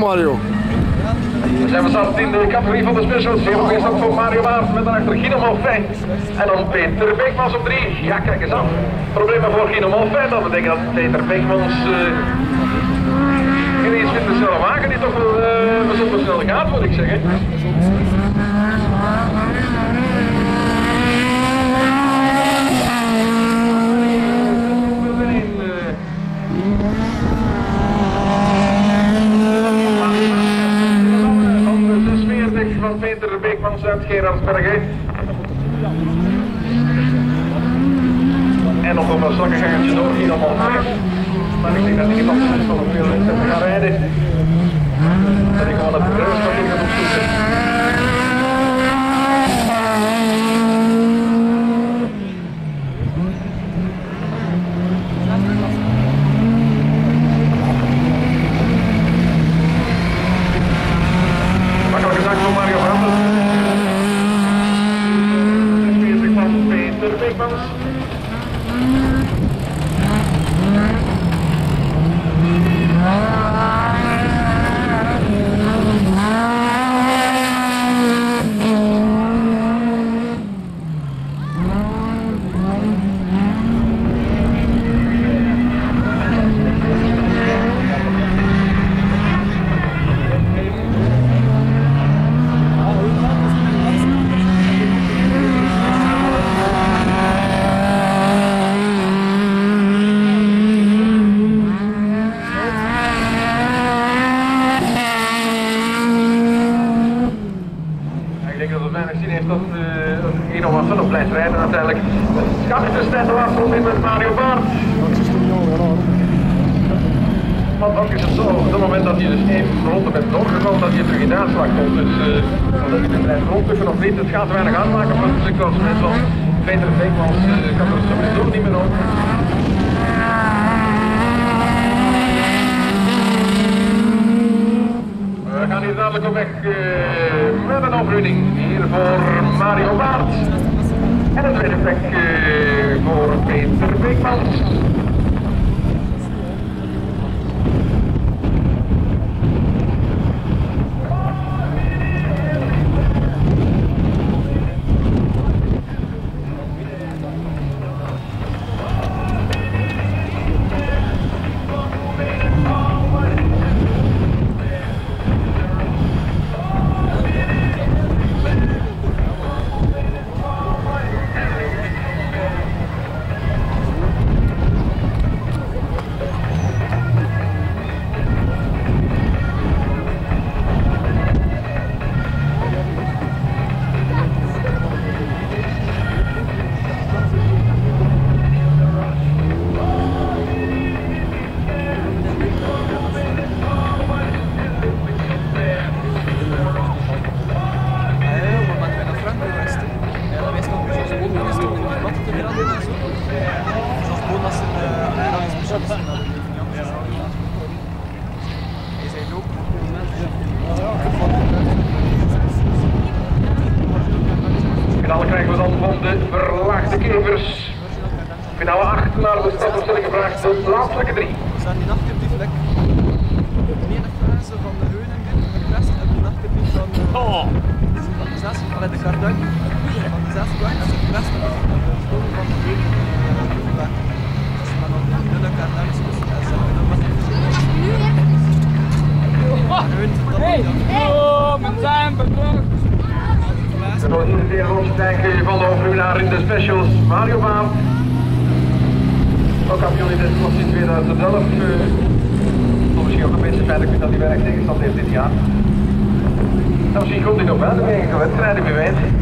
We zijn gestart in de categorie van de specials. Op eerst voor Mario Waard met daarachter Gino Molfijn. En dan Peter Beekmans op drie. Ja, kijk eens aan. Problemen voor Gino Molfijn. Dat betekent dat Peter Beekmans uh, geen iets vindt te snel maken. Die toch wel uh, snel gaat, moet ik zeggen. Van Peter Beekmans uit Gerardsbergen. En nog een zwakke gangetje door, hier allemaal vijf. Maar ik denk dat ik iemand van veel te gaan rijden. Dat ik gewoon het Mm. Want ook is het zo, op het moment dat je dus één ronde bent doorgekomen, dat je terug in de aanslag komt. Dus uh, dat je de trein rondtussen of niet, het gaat weinig aanmaken, maar het is net zoals Peter Beekmans uh, kan er sowieso niet meer over. We gaan hier dadelijk op weg uh, een overwinning hier voor Mario Baart. En een tweede plek voor Peter Beekmans. Finale 8 naar de stadopstelling gevraagd, de plaatselijke 3. We staan in achterdief lek. De ene fase van de Heuningen, de rest en de achterdief van de... Oh! Van de zes, allee, de Karduin. Van de zes kwijt, en de rest van de van de Heuningen. Dus maar dan de dunne Karduin is dus en zo. En dan was het Hey! Oh, mijn zijn bedankt! Gaan in de rondstijgen van de overwinnaar in de specials Mario Baan. Ook kampioen in de klasse 2011. Uh, misschien ook een beetje fijn dat hij weinig tegenstand heeft dit jaar. En misschien komt hij nog wel de wedstrijden, wie weet.